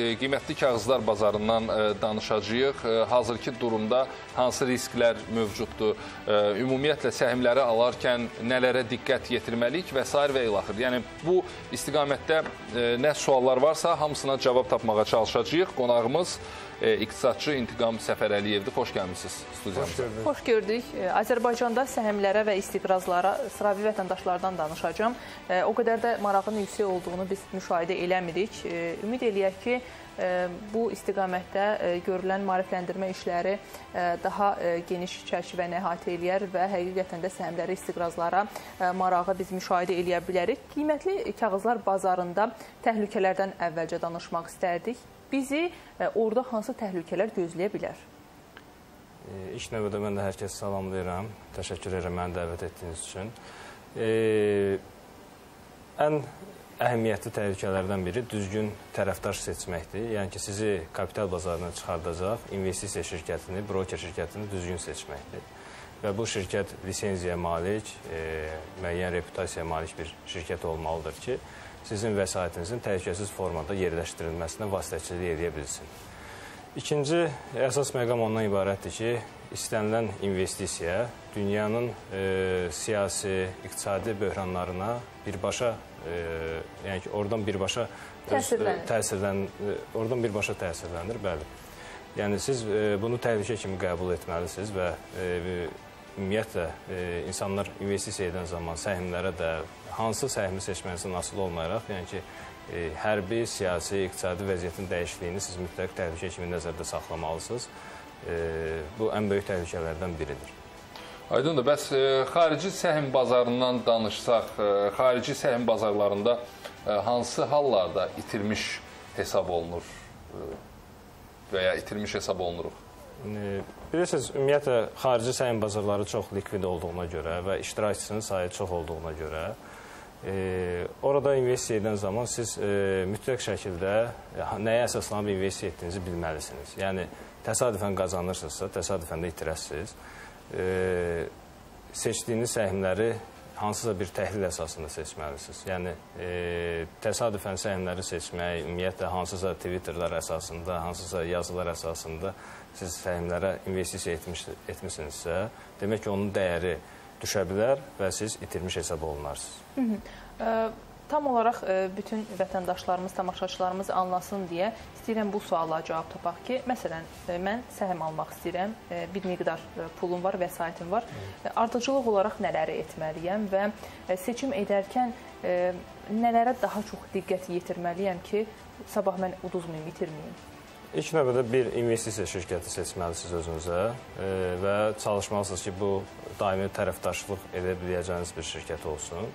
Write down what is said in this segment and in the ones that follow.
e, qiymətli kağızlar bazarından e, danışacağıq. E, hazırki durumda hansı risklər mövcuddur? Ümumiyyətlə səhmləri alarkən nələrə diqqət yetirməliyik və s. və ilaxır. Yəni bu istiqamətdə nə suallar varsa hamısına cavab tapmağa çalışacağıq. Qonağımız iqtisadçı İntiqam Səfərəliyevdir. Xoş gəlmisiniz studiyamıza. Xoş gördük. Azərbaycanda səhmlərə və istiqrazlara sıravi vətəndaşlardan danışacağım. O qədər də marağın yüksək olduğunu biz müşahidə eləmirik. Ümid eləyək ki, bu istiqamətdə görülən maarifləndirmə işləri daha geniş çərçivəni əhatə eləyər və həqiqətən də səhmləri istiqrazlara marağı biz müşahidə eləyə bilərik. Qiymətli kağızlar bazarında təhlükələrdən əvvəlcə danışmaq istərdik bizi e, orada hansı təhlükələr gözləyə bilər? E, ilk növbədə mən də hər kəsi salamlayıram. Təşəkkür edirəm məni dəvət etdiyiniz üçün. E, ən əhəmiyyətli təhlükələrdən biri düzgün tərəfdaş seçməkdir. Yəni ki, sizi kapital bazarına çıxardacaq investisiya şirkətini, broker şirkətini düzgün seçməkdir. Və bu şirkət lisenziyaya malik, e, müəyyən reputasiyaya malik bir şirkət olmalıdır ki, sizin vəsaitinizin təhlükəsiz formada yerləşdirilməsinə vasitəçilik edə bilsin. İkinci əsas məqam ondan ibarətdir ki, istənilən investisiya dünyanın e, siyasi, iqtisadi böhranlarına birbaşa, e, yəni ki, oradan birbaşa təsirlənir. Təsirlən, e, oradan birbaşa təsirlənir, bəli. Yəni siz e, bunu təhlükə kimi qəbul etməlisiniz və e, ümumiyyətlə e, insanlar investisiya edən zaman səhmlərə də hansı səhmi seçmənizdən asılı olmayaraq, yəni ki, e, hərbi, siyasi, iqtisadi vəziyyətin dəyişikliyini siz mütləq təhlükə kimi nəzərdə saxlamalısınız. E, bu ən böyük təhlükələrdən biridir. Aydındır. Bəs e, xarici səhm bazarından danışsaq, e, xarici səhm bazarlarında e, hansı hallarda itirmiş hesab olunur e, və ya itirmiş hesab olunuruq? E, bilirsiniz, ümumiyyətlə xarici səhm bazarları çox likvid olduğuna görə və iştirakçısının sayı çox olduğuna görə E, orada investisiya edən zaman siz e, mütləq şəkildə e, nəyə əsaslanıb investisiya etdiyinizi bilməlisiniz. Yəni, təsadüfən qazanırsınızsa, təsadüfən də itirəsiniz. Seçdiyiniz səhmləri hansısa bir təhlil əsasında seçməlisiniz. Yəni, e, təsadüfən səhmləri seçmək, ümumiyyətlə, hansısa Twitterlər əsasında, hansısa yazılar əsasında siz səhmlərə investisiya etmiş, etmişsinizsə, demək ki, onun dəyəri düşə bilər və siz itirmiş hesab olunarsınız. Hı -hı. Tam olaraq bütün vətəndaşlarımız, tamaşaçılarımız anlasın deyə istəyirəm bu suala cavab tapaq ki, məsələn, mən səhm almaq istəyirəm, bir miqdar pulum var, vəsaitim var. Ardıcılıq olaraq nələri etməliyəm və seçim edərkən nələrə daha çox diqqət yetirməliyəm ki, sabah mən uduzmayım, itirməyim? İlk növbədə bir investisiya şirkəti seçməlisiniz özünüzə e, və çalışmalısınız ki, bu daimi tərəfdaşlıq edə biləcəyiniz bir şirkət olsun.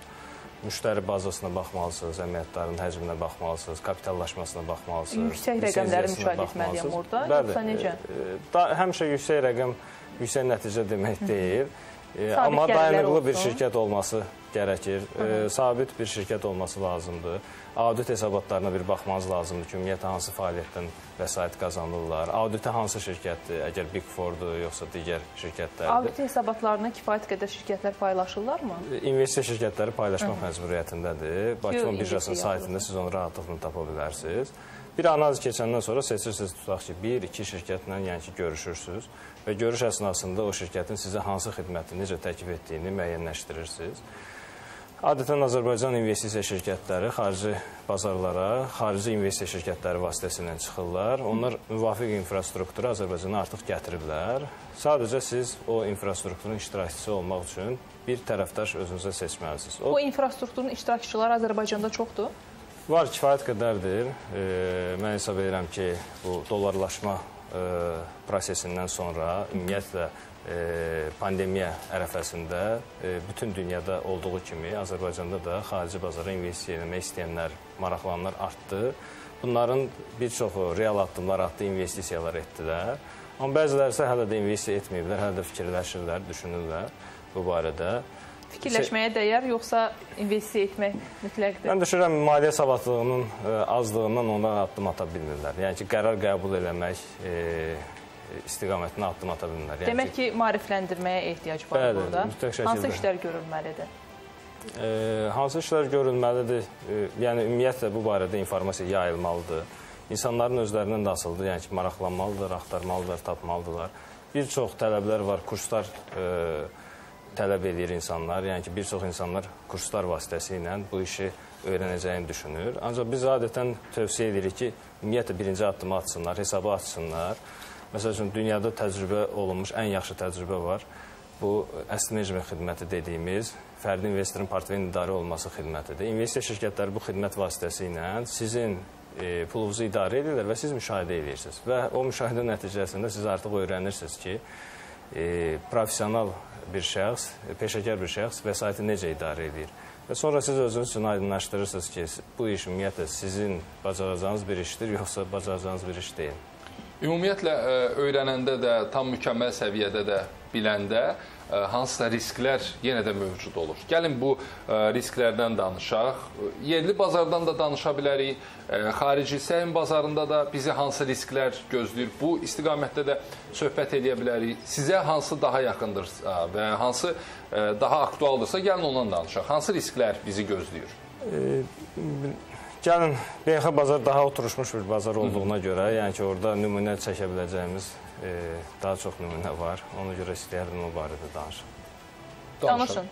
Müştəri bazasına baxmalısınız, əməliyyatların həcminə baxmalısınız, kapitallaşmasına baxmalısınız. Yüksək rəqəmləri müşahidə etməliyəm orada, Bəli, yoxsa necə? E, da, həmişə yüksək rəqəm, yüksək nəticə demək deyil. E, amma dayanıqlı bir şirkət olması gərəkir. E, sabit bir şirkət olması lazımdır. Audit hesabatlarına bir baxmanız lazımdır ki, ümumiyyətlə hansı fəaliyyətdən vəsait qazanırlar. Auditə hansı şirkətdir, əgər Big Four-dur, yoxsa digər şirkətlərdir. Audit hesabatlarını kifayət qədər şirkətlər paylaşırlarmı? İnvestisiya şirkətləri paylaşmaq məcburiyyətindədir. Bakı birjasının saytında siz onu rahatlıqla tapa bilərsiniz. Bir analiz keçəndən sonra seçirsiniz, tutaq ki, bir, iki şirkətlə yəni ki, görüşürsünüz və görüş əsnasında o şirkətin sizə hansı xidməti necə təklif etdiyini müəyyənləşdirirsiniz. Adətən Azərbaycan investisiya şirkətləri xarici bazarlara, xarici investisiya şirkətləri vasitəsilə çıxırlar. Onlar müvafiq infrastrukturu Azərbaycana artıq gətiriblər. Sadəcə siz o infrastrukturun iştirakçısı olmaq üçün bir tərəfdaş özünüzə seçməlisiniz. O, o infrastrukturun iştirakçıları Azərbaycanda çoxdur? Var, kifayət qədərdir. E, mən hesab edirəm ki, bu dolarlaşma e, prosesindən sonra ümumiyyətlə pandemiya ərəfəsində bütün dünyada olduğu kimi Azərbaycanda da xarici bazara investisiya etmək istəyənlər, maraqlananlar artdı. Bunların bir çoxu real addımlar atdı, investisiyalar etdilər. Amma bəziləri isə hələ də investisiya etməyiblər, hələ də fikirləşirlər, düşünürlər bu barədə. Fikirləşməyə dəyər, yoxsa investisiya etmək mütləqdir? Mən düşünürəm, maliyyə savadlığının azlığından onlar addım ata bilmirlər. Yəni ki, qərar qəbul eləmək, e, istiqamətinə addım ata bilmirlər. Yəni Demək ki, maarifləndirməyə ehtiyac var bəli, burada. Mütləq şəkildə. Hansı işlər görülməlidir? E, hansı işlər görülməlidir? E, yəni ümumiyyətlə bu barədə informasiya yayılmalıdır. insanların özlərindən də asılıdır. Yəni ki, maraqlanmalıdırlar, axtarmalıdırlar, tapmalıdırlar. Bir çox tələblər var, kurslar e, tələb edir insanlar. Yəni ki, bir çox insanlar kurslar vasitəsilə bu işi öyrənəcəyini düşünür. Ancaq biz adətən tövsiyə edirik ki, ümumiyyətlə birinci addımı atsınlar, hesabı açsınlar. Məsəl üçün, dünyada təcrübə olunmuş ən yaxşı təcrübə var. Bu, menecment xidməti dediyimiz fərdi investorun portfelin idarə olması xidmətidir. İnvestisiya şirkətləri bu xidmət vasitəsilə sizin e, pulunuzu idarə edirlər və siz müşahidə edirsiniz. Və o müşahidə nəticəsində siz artıq öyrənirsiniz ki, e, professional bir şəxs, peşəkar bir şəxs vəsaiti necə idarə edir. Və sonra siz özünüz üçün aydınlaşdırırsınız ki, bu iş ümumiyyətlə sizin bacaracağınız bir işdir, yoxsa bacaracağınız bir iş deyil. Ümumiyyətlə ə, öyrənəndə də, tam mükəmməl səviyyədə də biləndə ə, hansısa risklər yenə də mövcud olur. Gəlin bu ə, risklərdən danışaq. Yerli bazardan da danışa bilərik. Xarici səhim bazarında da bizi hansı risklər gözləyir? Bu istiqamətdə də söhbət eləyə bilərik. Sizə hansı daha yaxındır ə, və hansı daha aktualdırsa gəlin ondan danışaq. Hansı risklər bizi gözləyir? E, Gəlin, beynəlxalq bazar daha oturuşmuş bir bazar olduğuna görə, yəni ki, orada nümunə çəkə biləcəyimiz e, daha çox nümunə var. Ona görə istəyərdim o barədə danışım. Danışın.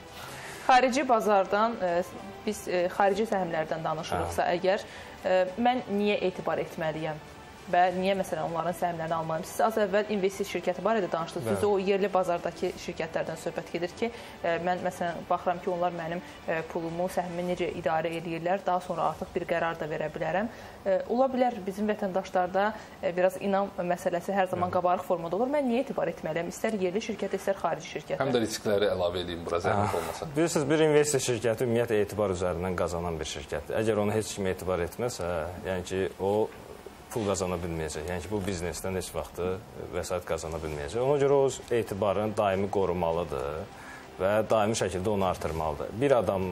Xarici bazardan, e, biz e, xarici səhmlərdən danışırıqsa hə. əgər, e, mən niyə etibar etməliyəm? Və niyə məsələn onların səhmlərini almalıyım? Siz az əvvəl investisiya şirkəti barədə danışdınız. Düzdür, o yerli bazardakı şirkətlərdən söhbət gedir ki, e, mən məsələn baxıram ki, onlar mənim e, pulumu, səhmimi necə idarə edirlər, daha sonra artıq bir qərar da verə bilərəm. E, ola bilər bizim vətəndaşlarda biraz inam məsələsi hər zaman qabarıq formada olur. Mən niyə etibar etməliyəm? İstər yerli şirkət, istər xarici şirkət. Həm də riskləri əlavə edeyim bura zəhmət olmasa. Bilirsiniz, bir investisiya şirkəti ümumiyyətlə etibar üzərindən qazanan bir şirkətdir. Əgər onu heç kim etibar etməsə, yəni ki, o pul qazana bilməyəcək. Yəni ki, bu biznesdən heç vaxtı vəsait qazana bilməyəcək. Ona görə o etibarını daimi qorumalıdır və daimi şəkildə onu artırmalıdır. Bir adam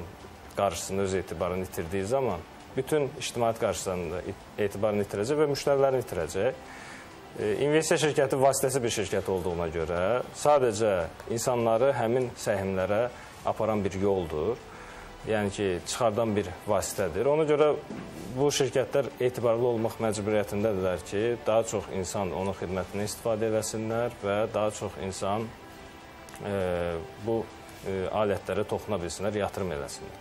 qarşısında öz etibarını itirdiyi zaman bütün ictimaiyyət qarşısında etibarını itirəcək və müştərilərini itirəcək. E, investisiya şirkəti vasitəsi bir şirkət olduğuna görə sadəcə insanları həmin səhmlərə aparan bir yoldur yəni ki, çıxardan bir vasitədir. Ona görə bu şirkətlər etibarlı olmaq məcburiyyətindədirlər ki, daha çox insan onun xidmətindən istifadə eləsinlər və daha çox insan e, bu e, alətlərə toxuna bilsinlər, yatırım eləsinlər.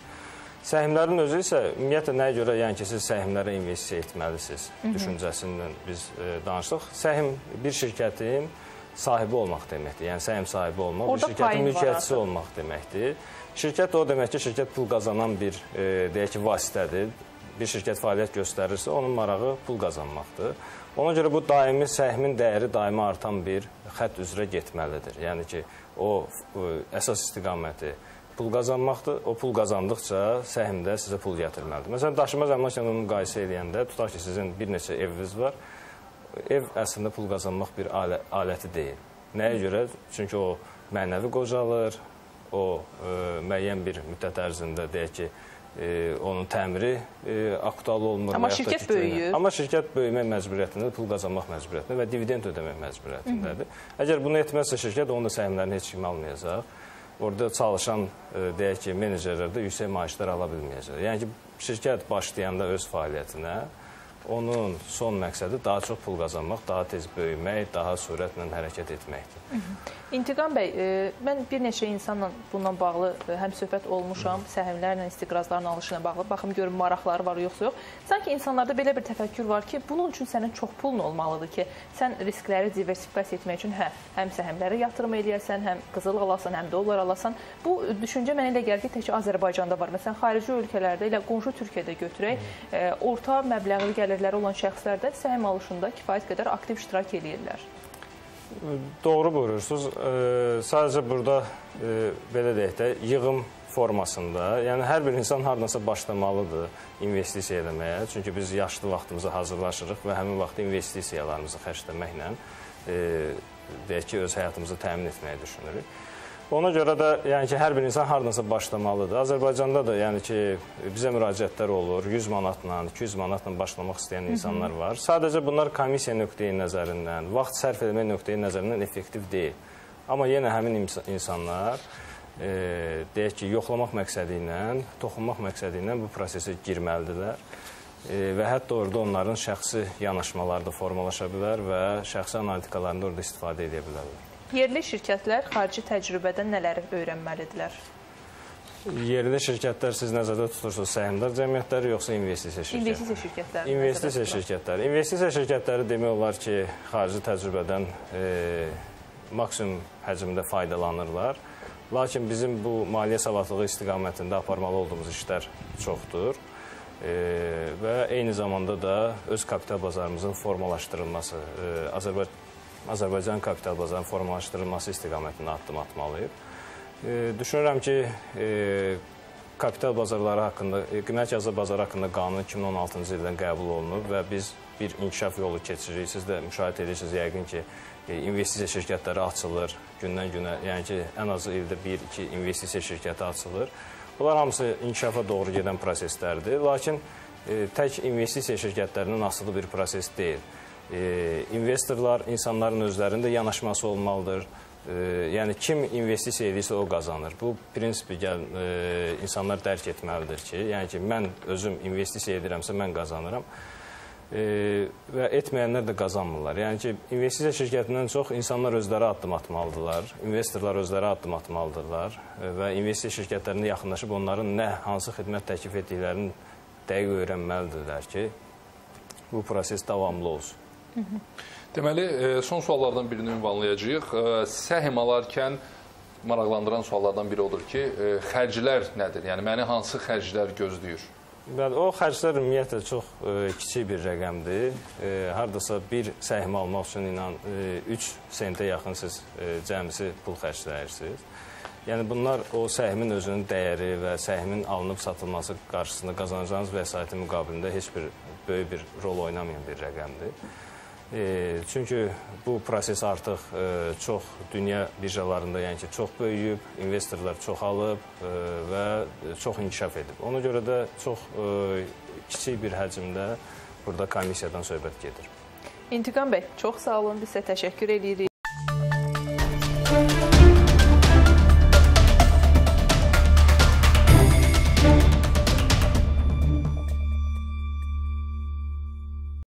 Səhmlərin özü isə ümumiyyətlə nəyə görə, yəni ki, siz səhmlərə investisiya etməlisiniz düşüncəsindən biz e, danışdıq. Səhim bir şirkətin sahibi olmaq deməkdir. Yəni səhm sahibi olmaq, Orada bir şirkətin mülkiyyətçisi olmaq deməkdir. Şirkət o demək ki, şirkət pul qazanan bir, e, deyək ki, vasitədir. Bir şirkət fəaliyyət göstərirsə, onun marağı pul qazanmaqdır. Ona görə bu daimi səhmin dəyəri daimi artan bir xətt üzrə getməlidir. Yəni ki, o, o əsas istiqaməti pul qazanmaqdır. O pul qazandıqca səhm də sizə pul gətirməlidir. Məsələn, daşınmaz əmlak müqayisə edəndə tutaq ki, sizin bir neçə eviniz var. Ev əslində pul qazanmaq bir alə, aləti deyil. Nəyə görə? Çünki o mənəvi qocalır, o e, müəyyən bir müddət ərzində deyək ki, e, onun təmiri e, aktual olmur. Amma şirkət böyüyür. Amma şirkət böyümək məcburiyyətindədir, pul qazanmaq məcburiyyətindədir və dividend ödəmək məcburiyyətindədir. Hı -hı. Əgər bunu etməzsə şirkət, onun da səhmlərini heç kim almayacaq. Orada çalışan, e, deyək ki, menecerlər də yüksək maaşlar ala bilməyəcək. Yəni ki, şirkət başlayanda öz fəaliyyətinə onun son məqsədi daha çox pul qazanmaq, daha tez böyümək, daha sürətlə hərəkət etməkdir. İntiqam bəy, e, mən bir neçə insanla bununla bağlı e, həm söhbət olmuşam, səhmlərlə, istiqrazların alışı ilə bağlı. Baxım görüm maraqları var yoxsa yox. Sanki insanlarda belə bir təfəkkür var ki, bunun üçün sənin çox pulun olmalıdır ki, sən riskləri diversifikasiya etmək üçün hə, həm səhmlərə yatırım eləyəsən, həm qızıl alasan, həm dollar alasan. Bu düşüncə mənə elə gəlir ki, təkcə Azərbaycanda var. Məsələn, xarici ölkələrdə elə qonşu Türkiyədə götürək, e, orta məbləğli gəlir gəlirləri olan şəxslər də səhm alışında kifayət qədər aktiv iştirak edirlər. Doğru buyurursunuz. Sadəcə burada belə deyək də yığım formasında, yəni hər bir insan hardansa başlamalıdır investisiya eləməyə. Çünki biz yaşlı vaxtımıza hazırlaşırıq və həmin vaxt investisiyalarımızı xərcləməklə deyək ki, öz həyatımızı təmin etməyi düşünürük. Ona görə də yəni ki, hər bir insan hardansa başlamalıdır. Azərbaycanda da yəni ki, bizə müraciətlər olur. 100 manatla, 200 manatla başlamaq istəyən insanlar var. Sadəcə bunlar komissiya nöqteyi nəzərindən, vaxt sərf etmək nöqteyi nəzərindən effektiv deyil. Amma yenə həmin insanlar e, deyək ki, yoxlamaq məqsədi ilə, toxunmaq məqsədi ilə bu prosesə girməlidirlər. E, və hətta orada onların şəxsi yanaşmaları da formalaşa bilər və şəxsi analitikalarında orada istifadə edə bilərlər. Yerli şirkətlər xarici təcrübədən nələri öyrənməlidirlər? Yerli şirkətlər siz nəzərdə tutursunuz səhmdar cəmiyyətləri yoxsa investisiya şirkətləri? İnvestisiya şirkətləri. İnvestisiya şirkətləri. İnvestisiya şirkətləri demək olar ki, xarici təcrübədən e, maksimum həcmdə faydalanırlar. Lakin bizim bu maliyyə savadlığı istiqamətində aparmalı olduğumuz işlər çoxdur. E, və eyni zamanda da öz kapital bazarımızın formalaşdırılması, e, Azərbaycan Azərbaycan kapital bazarının formalaşdırılması istiqamətində addım atmalıyıq. E, düşünürəm ki, e, kapital bazarları haqqında, e, qiymət yazı bazarı haqqında qanun 2016-cı ildən qəbul olunub və biz bir inkişaf yolu keçiririk. Siz də müşahidə edirsiniz yəqin ki, e, investisiya şirkətləri açılır gündən-günə. Yəni ki, ən azı ildə 1-2 investisiya şirkəti açılır. Bunlar hamısı inkişafa doğru gedən proseslərdir. Lakin e, tək investisiya şirkətlərinin asılı bir proses deyil e, investorlar insanların özlərində yanaşması olmalıdır. E, yəni kim investisiya edirsə o qazanır. Bu prinsipi gəl e, insanlar dərk etməlidir ki, yəni ki mən özüm investisiya edirəmsə mən qazanıram. E, və etməyənlər də qazanmırlar. Yəni ki, investisiya şirkətindən çox insanlar özləri addım atmalıdırlar, investorlar özləri addım atmalıdırlar e, və investisiya şirkətlərinə yaxınlaşıb onların nə, hansı xidmət təklif etdiklərini dəqiq öyrənməlidirlər ki, bu proses davamlı olsun. Deməli, e, son suallardan birini ünvanlayacağıq. E, Səhm alarkən maraqlandıran suallardan biri odur ki, e, xərclər nədir? Yəni məni hansı xərclər gözləyir? Bəli, o xərclər ümumiyyətlə çox e, kiçik bir rəqəmdir. E, hardasa bir səhmi almaq üçün inan e, 3 sentə yaxın siz e, cəmisi pul xərcləyirsiniz. Yəni bunlar o səhmin özünün dəyəri və səhmin alınıb satılması qarşısında qazanacağınız vəsaitin müqabilində heç bir böyük bir rol oynamayan bir rəqəmdir. Çünki bu proses artıq e, çox dünya birjalarında, yəni ki, çox böyüyüb, investorlar çoxalıb e, və çox inkişaf edib. Ona görə də çox e, kiçik bir həcmdə burada komissiyadan söhbət gedir. İntiqam bəy, çox sağ olun. Biz sizə təşəkkür edirik.